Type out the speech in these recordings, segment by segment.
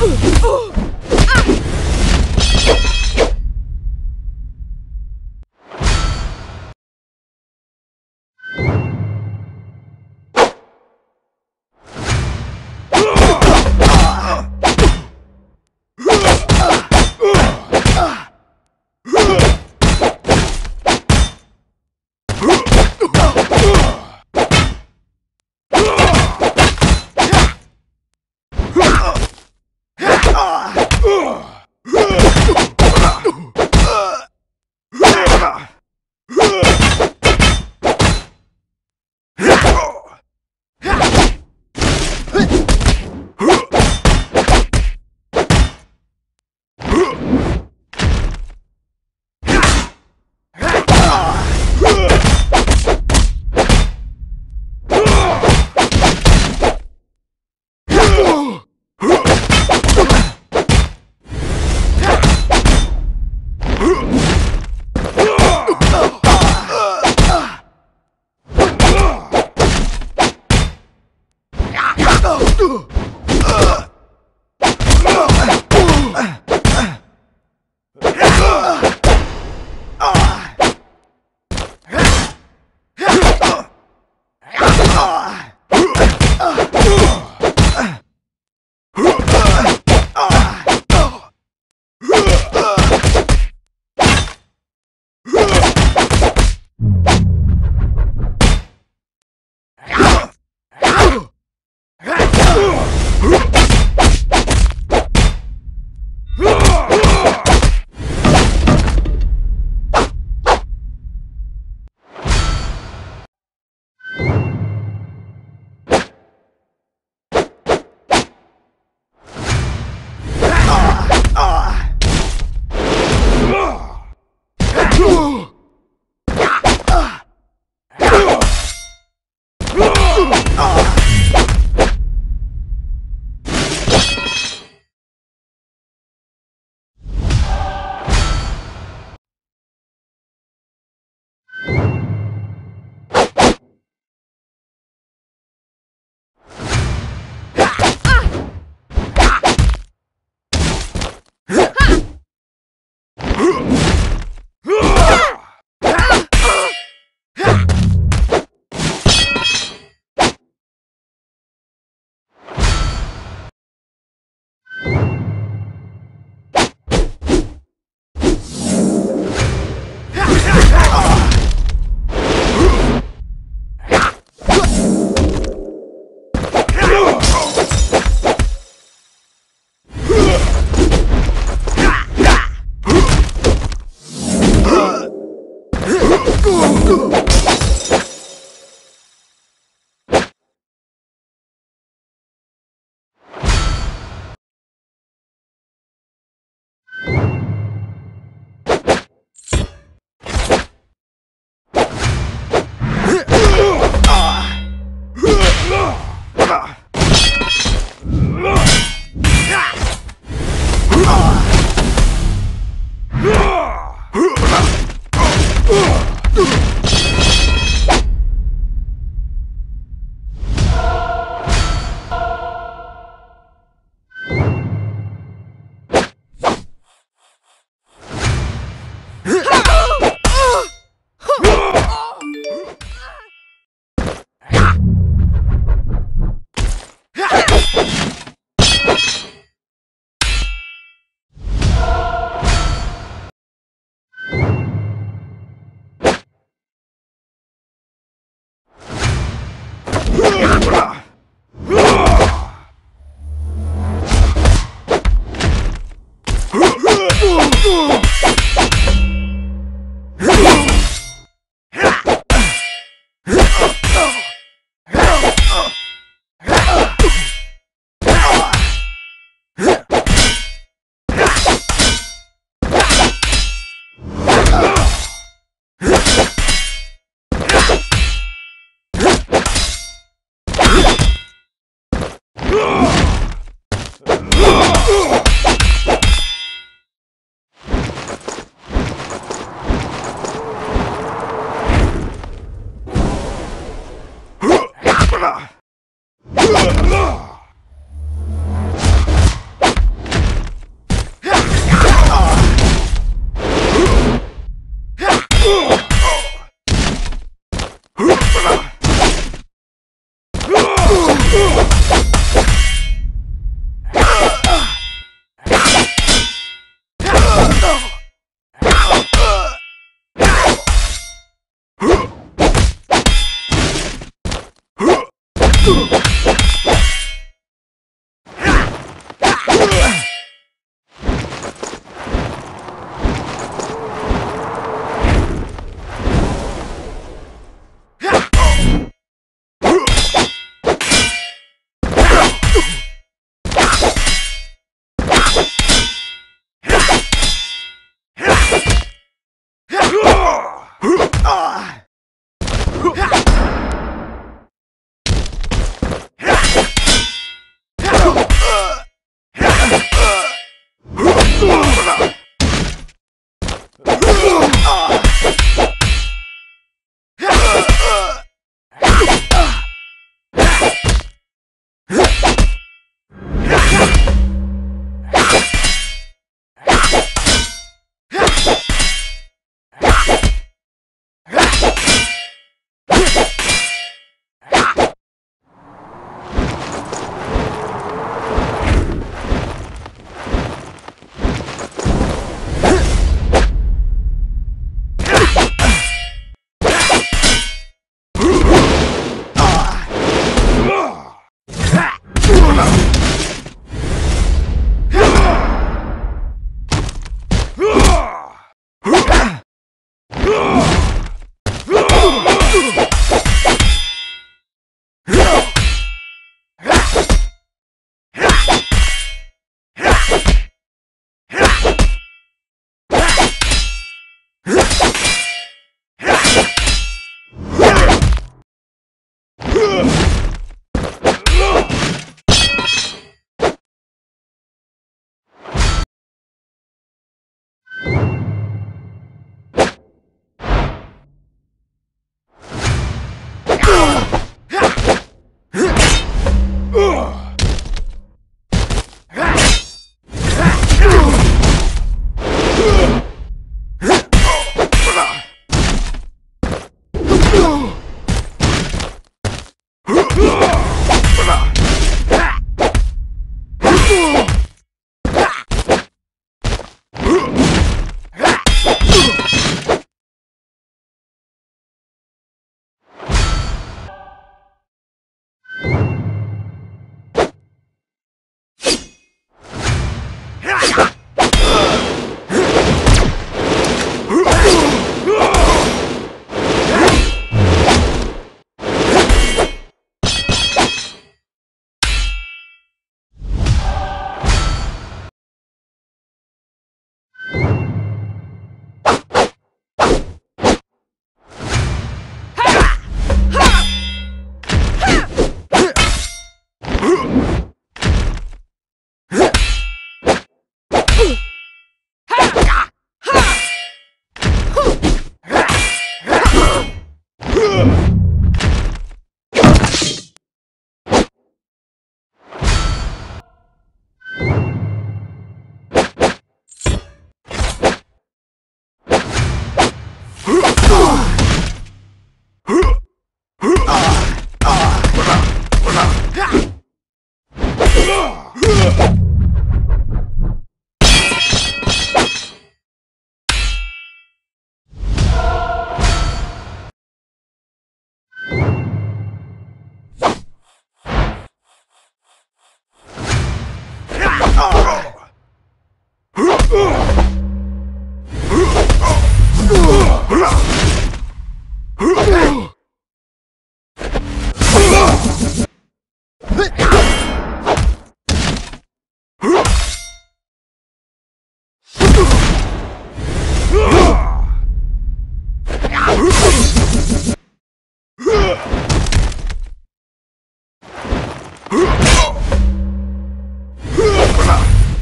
Ugh! Ooh.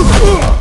Huh!